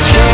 It's